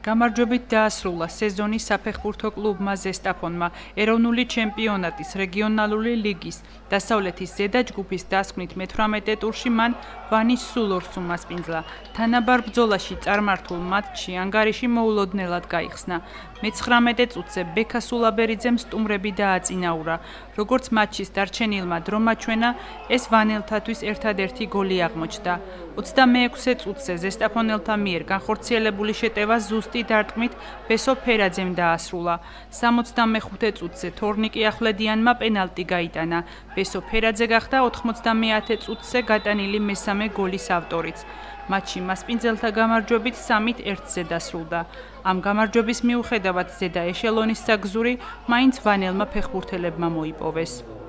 გამარჯვებით დაასრულა სეზონი საფეხბურთო კლუბმა ზესტაფონმა ეროვნული ჩემპიონატის რეგიონალური ლიგის დასავლეთის ზედა ჯგუფის დასკვნით მე-18 ტურში მან ვანის სულორს უმასპინძლა. თანაბარ ბრძოლაში წარმართულ მატჩში ანგარიში მოულოდნელად გაიხსნა. მე-19 წუთზე ბექა სულაბერიძემ სტუმრები დააწინაურა. როგორც მატჩის დარჩენილმა დრომაჩვენა, ეს ვანელთათვის ერთადერთი გოლი აღმოჩნდა. 26 წუთზე ზესტაფონელთა მიერ განხორციელებული შეტევა ზუსტი დარტყმით ბესო ფერაძემ დაასრულა. 65 წუთზე თორნიკი ახვლედიანმა პენალტი გაიტანა. ბესო ფერაძე გახდა 99 წუთზე გატანილი მესამე გოლის ავტორიც. მატჩი მასპინძელთა გამარჯვებით 3-1-ზე დასრულდა. ამ გამარჯვების მიუხედავად ზედა ეშელონის საგზური მაინც ვანელმა ფეხბურთელებმა მოიპოვეს.